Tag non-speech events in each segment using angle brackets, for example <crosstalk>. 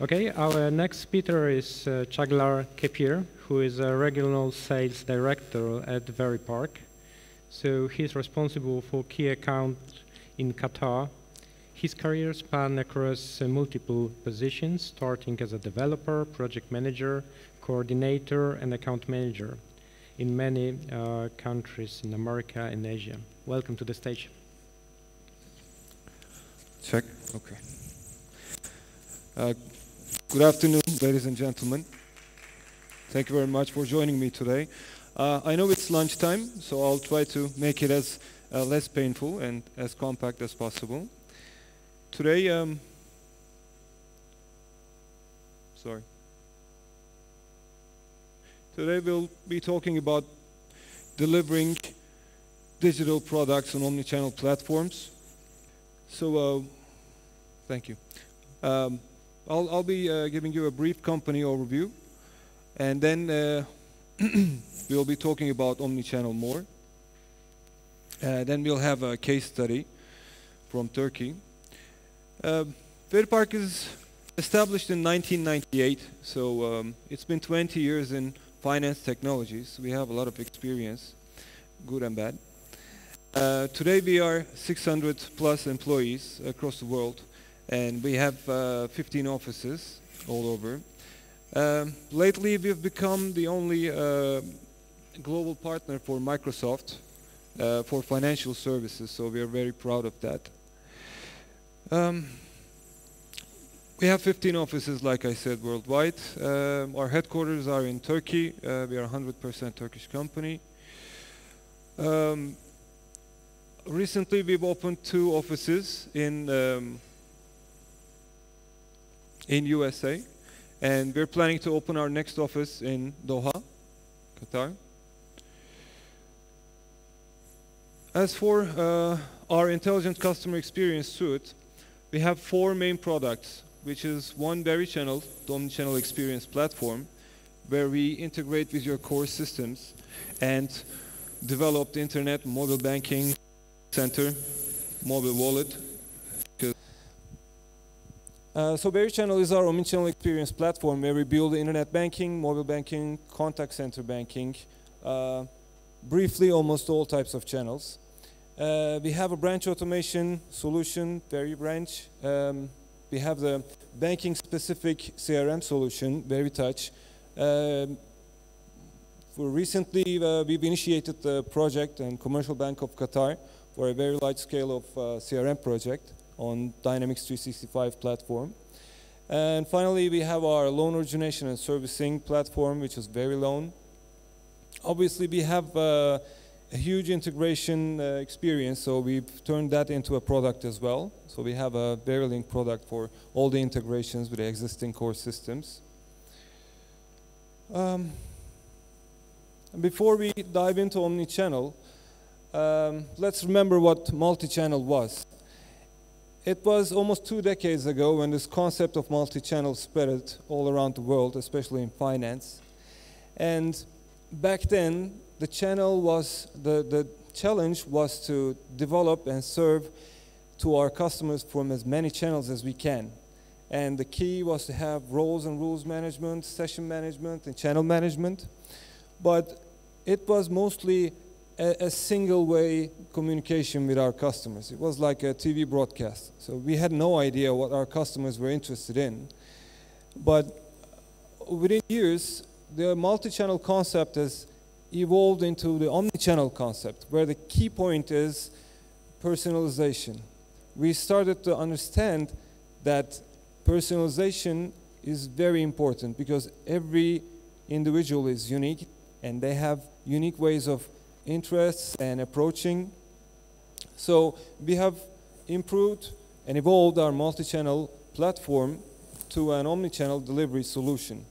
Okay, our next speaker is uh, Çağlar Kepir, who is a regional sales director at VeriPark. So he's responsible for key accounts in Qatar. His career span across uh, multiple positions, starting as a developer, project manager, coordinator, and account manager in many uh, countries in America and Asia. Welcome to the stage. Check. Okay. Uh, good afternoon, ladies and gentlemen. Thank you very much for joining me today. Uh, I know it's lunchtime, so I'll try to make it as uh, less painful and as compact as possible. Today, um, sorry. Today we'll be talking about delivering digital products on omnichannel platforms. So, uh, thank you. Um, I'll, I'll, be uh, giving you a brief company overview, and then uh, <clears throat> we'll be talking about omnichannel more. Uh, then we'll have a case study from Turkey. Uh, is established in 1998, so um, it's been 20 years in finance technologies. We have a lot of experience, good and bad. Uh, today we are 600 plus employees across the world, and we have uh, 15 offices all over. Um, lately we've become the only uh, global partner for Microsoft uh, for financial services, so we are very proud of that. Um, we have 15 offices, like I said, worldwide. Um, our headquarters are in Turkey. Uh, we are a 100% Turkish company. Um, recently, we've opened two offices in um, in USA, and we're planning to open our next office in Doha, Qatar. As for uh, our intelligent customer experience suite, we have four main products which is one VeriChannel, the omnichannel experience platform, where we integrate with your core systems and develop the internet, mobile banking center, mobile wallet. Uh, so VeriChannel is our omnichannel experience platform where we build internet banking, mobile banking, contact center banking, uh, briefly almost all types of channels. Uh, we have a branch automation solution, VeriBranch, um, we have the banking specific CRM solution, VeriTouch. Um, recently, uh, we've initiated the project and Commercial Bank of Qatar for a very large scale of uh, CRM project on Dynamics 365 platform. And finally, we have our loan origination and servicing platform, which is VeriLoan. Obviously, we have uh, a huge integration uh, experience, so we've turned that into a product as well. So we have a Verilink product for all the integrations with the existing core systems. Um, before we dive into omni-channel, um, let's remember what multi-channel was. It was almost two decades ago when this concept of multi-channel spread all around the world, especially in finance. And back then, the channel was, the, the challenge was to develop and serve to our customers from as many channels as we can. And the key was to have roles and rules management, session management, and channel management. But it was mostly a, a, single way communication with our customers. It was like a TV broadcast. So we had no idea what our customers were interested in. But within years, the multi channel concept has evolved into the omni-channel concept, where the key point is personalization. We started to understand that personalization is very important because every individual is unique and they have unique ways of interests and approaching. So we have improved and evolved our multi-channel platform to an omni-channel delivery solution.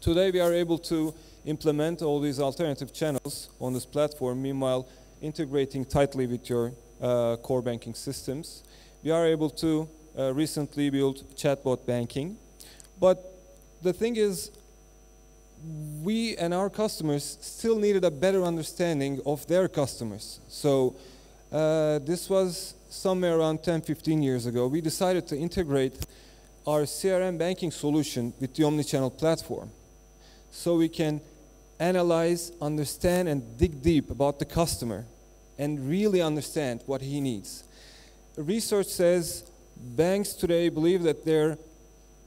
Today we are able to implement all these alternative channels on this platform, meanwhile integrating tightly with your uh, core banking systems. We are able to uh, recently build chatbot banking. But the thing is, we and our customers still needed a better understanding of their customers. So uh, this was somewhere around 10, 15 years ago. We decided to integrate our CRM banking solution with the omnichannel platform. So we can analyze, understand, and dig deep about the customer and really understand what he needs. Research says banks today believe that they're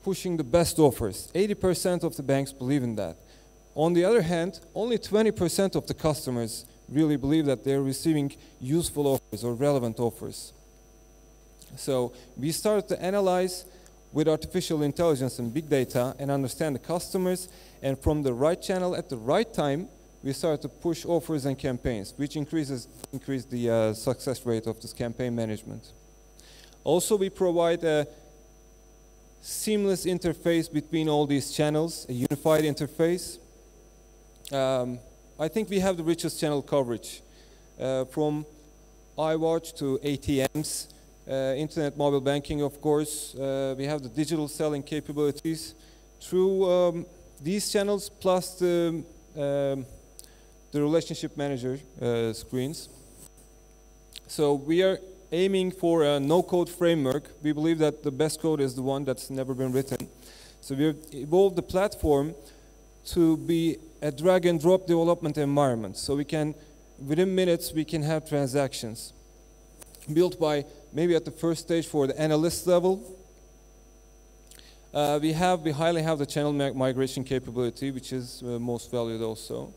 pushing the best offers. 80% of the banks believe in that. On the other hand, only 20% of the customers really believe that they're receiving useful offers or relevant offers. So we started to analyze with artificial intelligence and big data and understand the customers and from the right channel at the right time we started to push offers and campaigns which increases increase the uh, success rate of this campaign management also we provide a seamless interface between all these channels a unified interface um, I think we have the richest channel coverage uh, from iWatch to ATMs uh, internet mobile banking, of course. Uh, we have the digital selling capabilities through um, these channels plus the, um, the relationship manager uh, screens. So we are aiming for a no-code framework. We believe that the best code is the one that's never been written. So we've evolved the platform to be a drag and drop development environment. So we can, within minutes, we can have transactions built by maybe at the first stage for the analyst level. Uh, we have, we highly have the channel migration capability, which is uh, most valued also.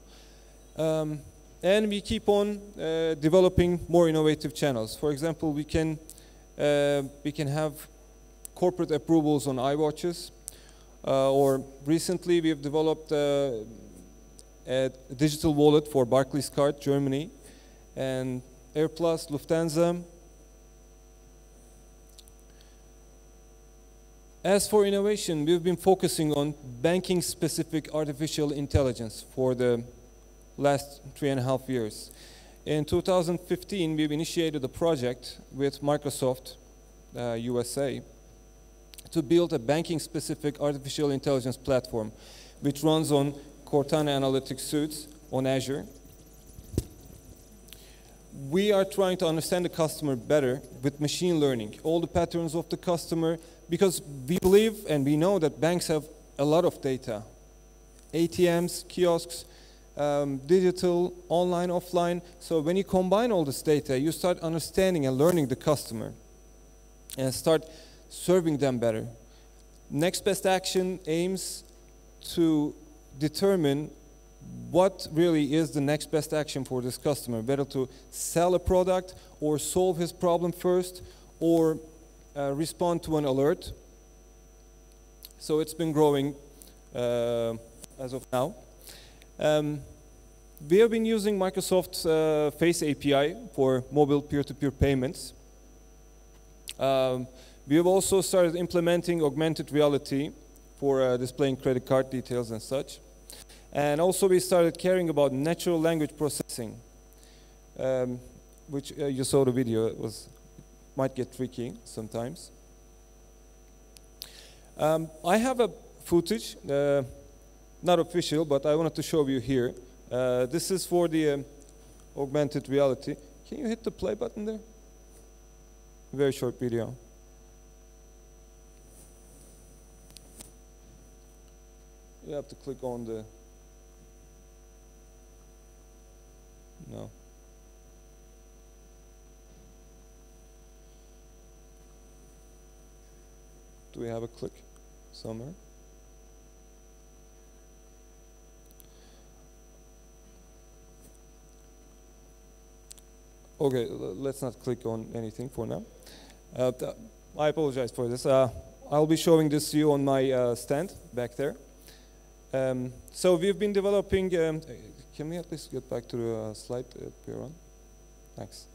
Um, and we keep on uh, developing more innovative channels. For example, we can, uh, we can have corporate approvals on iWatches, uh, or recently we have developed uh, a digital wallet for Barclaycard, Germany, and AirPlus, Lufthansa, As for innovation, we've been focusing on banking specific artificial intelligence for the last three and a half years. In 2015, we've initiated a project with Microsoft uh, USA to build a banking specific artificial intelligence platform which runs on Cortana Analytics suites on Azure. We are trying to understand the customer better with machine learning, all the patterns of the customer, because we believe and we know that banks have a lot of data. ATMs, kiosks, um, digital, online, offline. So when you combine all this data, you start understanding and learning the customer and start serving them better. Next best action aims to determine what really is the next best action for this customer, whether to sell a product or solve his problem first or uh, respond to an alert. So it's been growing uh, as of now. Um, we have been using Microsoft's uh, Face API for mobile peer-to-peer -peer payments. Um, we have also started implementing augmented reality for uh, displaying credit card details and such. And also we started caring about natural language processing, um, which uh, you saw the video, it was might get tricky sometimes. Um, I have a footage, uh, not official, but I wanted to show you here. Uh, this is for the um, augmented reality. Can you hit the play button there? Very short video. You have to click on the. No. Do we have a click somewhere? Okay, let's not click on anything for now. Uh, I apologize for this. Uh, I'll be showing this to you on my uh, stand back there. Um, so we've been developing, um, can we at least get back to the uh, slide uh? Thanks.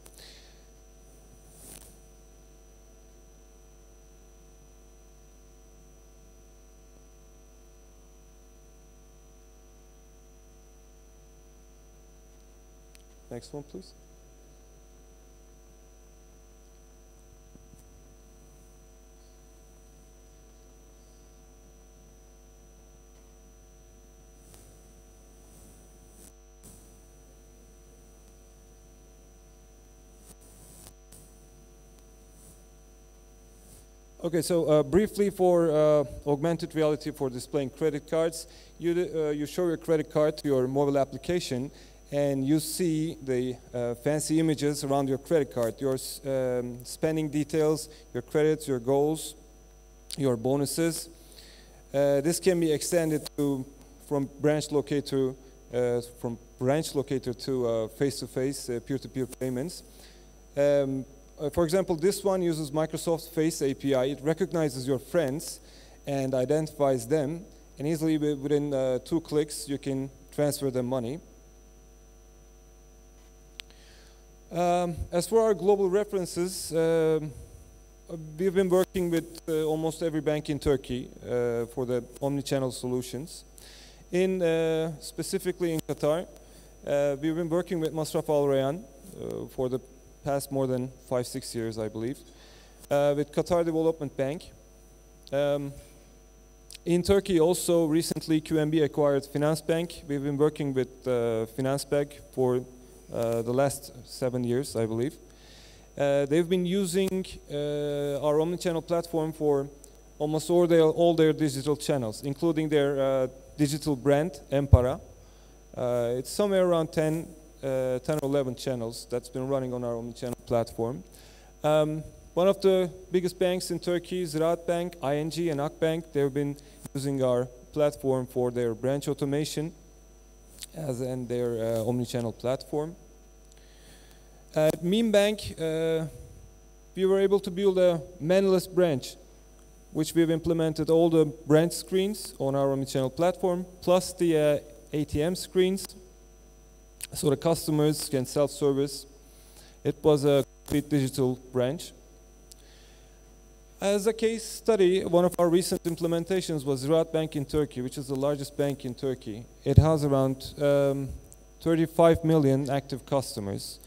Next one, please. Okay, so uh, briefly for uh, augmented reality for displaying credit cards, you, uh, you show your credit card to your mobile application and you see the uh, fancy images around your credit card, your um, spending details, your credits, your goals, your bonuses. Uh, this can be extended to from branch locator uh, from branch locator to face-to-face peer-to-peer payments. Um, uh, for example, this one uses Microsoft Face API. It recognizes your friends and identifies them, and easily within uh, two clicks you can transfer them money. Um, as for our global references, um, we've been working with uh, almost every bank in Turkey uh, for the omni-channel solutions. In uh, specifically in Qatar, uh, we've been working with Masraf Al Rayan uh, for the past more than five, six years, I believe, uh, with Qatar Development Bank. Um, in Turkey, also recently, QNB acquired Finansbank. We've been working with uh, Finansbank for uh, the last seven years, I believe. Uh, they've been using uh, our omnichannel platform for almost all their, all their digital channels, including their uh, digital brand, Enpara. Uh, it's somewhere around 10, uh, 10 or 11 channels that's been running on our omnichannel platform. Um, one of the biggest banks in Turkey, Ziraat Bank, ING, and Akbank, they've been using our platform for their branch automation as and their uh, omnichannel platform. At Meme Bank, uh, we were able to build a manless branch, which we've implemented all the branch screens on our omnichannel platform, plus the uh, ATM screens, so the customers can self-service. It was a complete digital branch. As a case study, one of our recent implementations was Ziraat Bank in Turkey, which is the largest bank in Turkey. It has around um, 35 million active customers,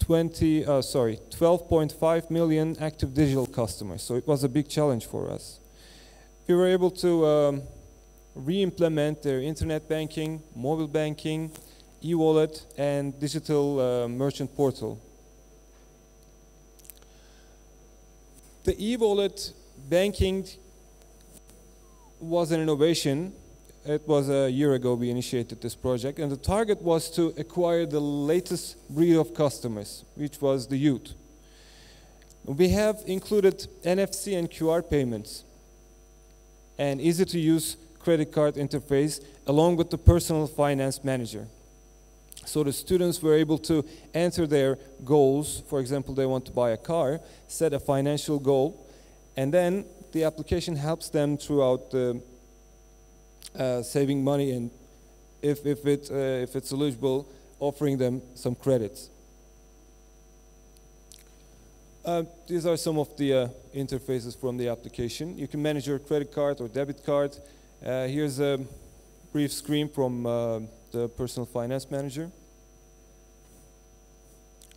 20, uh, sorry, 12.5 million active digital customers. So it was a big challenge for us. We were able to um, re-implement their internet banking, mobile banking, e-wallet, and digital uh, merchant portal. The e-wallet banking was an innovation. It was a year ago we initiated this project, and the target was to acquire the latest breed of customers, which was the youth. We have included NFC and QR payments and easy to use credit card interface along with the personal finance manager. So the students were able to enter their goals. For example, they want to buy a car, set a financial goal, and then the application helps them throughout the uh, saving money and if, if, it, uh, if it's eligible, offering them some credits. Uh, these are some of the uh, interfaces from the application. You can manage your credit card or debit card. Uh, here's a brief screen from uh, the personal finance manager.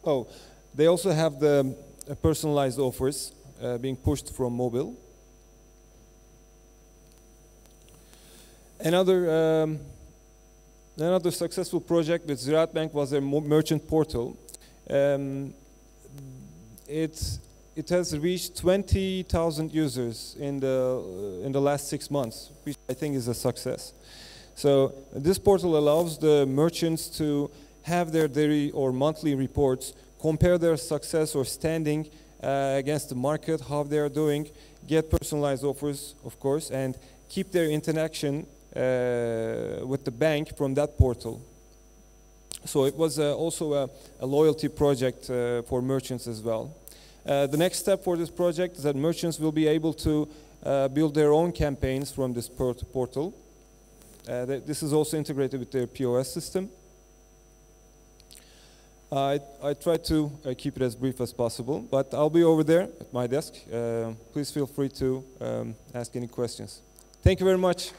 Oh, they also have the uh, personalized offers uh, being pushed from mobile. Another, um, another successful project with Ziraat Bank was their merchant portal. Um, it, it has reached 20,000 users in the, uh, in the last six months, which I think is a success. So this portal allows the merchants to have their daily or monthly reports, compare their success or standing uh, against the market, how they are doing, get personalized offers, of course, and keep their interaction uh, with the bank from that portal. So it was uh, also a, a loyalty project uh, for merchants as well. Uh, the next step for this project is that merchants will be able to uh, build their own campaigns from this port- portal. Uh, th- this is also integrated with their POS system. I, I try to uh, keep it as brief as possible, but I'll be over there at my desk. Uh, please feel free to um, ask any questions. Thank you very much.